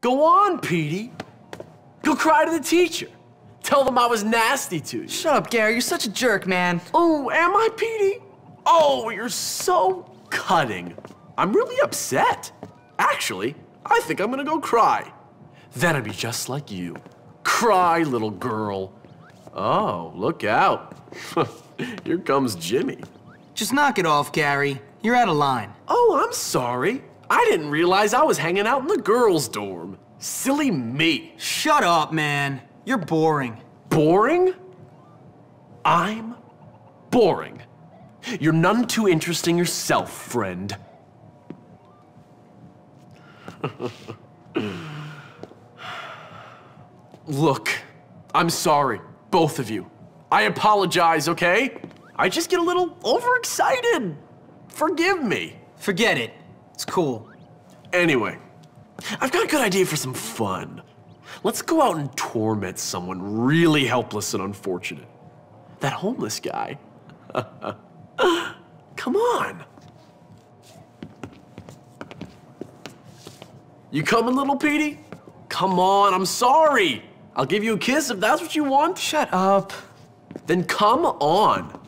Go on, Petey. Go cry to the teacher. Tell them I was nasty to you. Shut up, Gary. You're such a jerk, man. Oh, am I, Petey? Oh, you're so cutting. I'm really upset. Actually, I think I'm gonna go cry. Then I'd be just like you. Cry, little girl. Oh, look out. Here comes Jimmy. Just knock it off, Gary. You're out of line. Oh, I'm sorry. I didn't realize I was hanging out in the girls' dorm. Silly me. Shut up, man. You're boring. Boring? I'm boring. You're none too interesting yourself, friend. Look, I'm sorry, both of you. I apologize, okay? I just get a little overexcited. Forgive me. Forget it. It's cool. Anyway, I've got a good idea for some fun. Let's go out and torment someone really helpless and unfortunate. That homeless guy. Come on. You coming, little Petey? Come on, I'm sorry. I'll give you a kiss if that's what you want. Shut up. Then come on.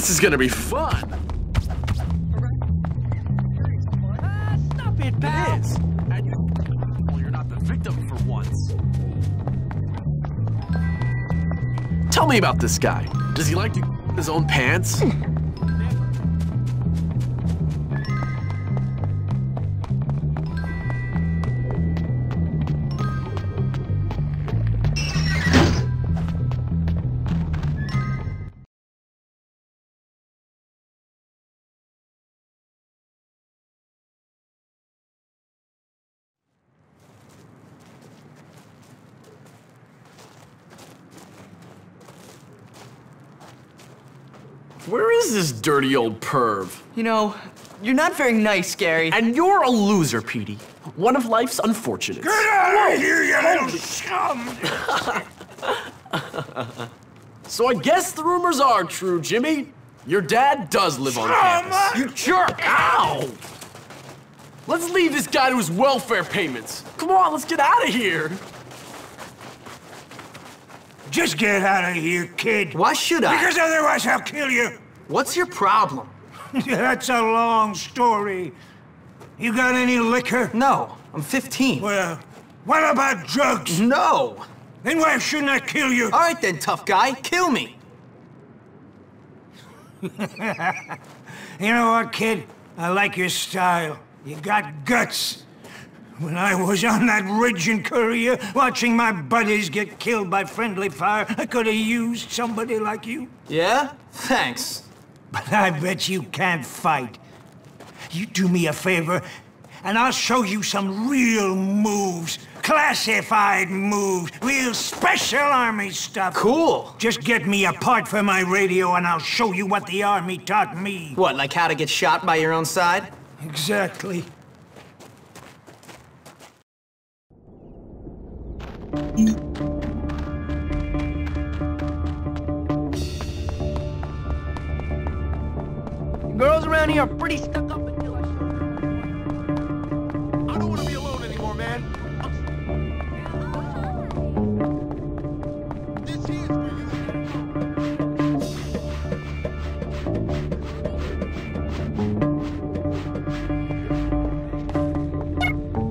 This is gonna be fun. Stop it, It pal. is. And you, well, you're not the victim for once. Tell me about this guy. Does he like to his own pants? Where is this dirty old perv? You know, you're not very nice, Gary. And you're a loser, Petey. One of life's unfortunates. Get out of here, you little scum! So I guess the rumors are true, Jimmy. Your dad does live on Scum! campus. You jerk! Ow! Let's leave this guy to his welfare payments. Come on, let's get out of here. Just get out of here, kid. Why should I? Because otherwise I'll kill you. What's your problem? That's a long story. You got any liquor? No, I'm 15. Well, what about drugs? No. Then why shouldn't I kill you? All right then, tough guy. Kill me. You know what, kid? I like your style. You got guts. When I was on that ridge in Korea, watching my buddies get killed by friendly fire, I could have used somebody like you. Yeah? Thanks. But I bet you can't fight. You do me a favor, and I'll show you some real moves. Classified moves. Real special army stuff. Cool. Just get me a part for my radio, and I'll show you what the army taught me. What, like how to get shot by your own side? Exactly. Girls around here are pretty stuck up until I I don't want to be alone anymore, man.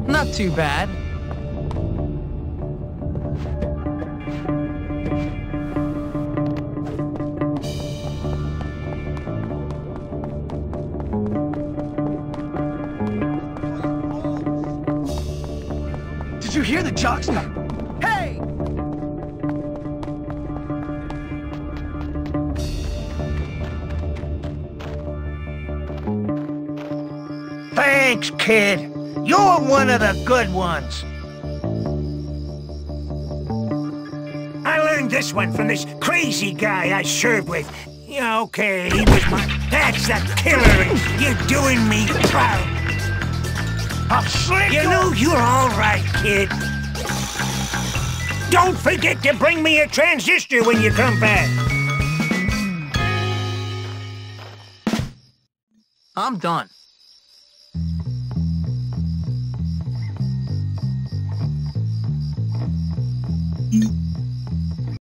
Not too bad. Did you hear the jocks? Hey! Thanks, kid. You're one of the good ones. I learned this one from this crazy guy I served with. Yeah, okay, he was my... That's the killer. You're doing me proud. I'll slit You know, you're all right, kid. Don't forget to bring me a transistor when you come back. I'm done.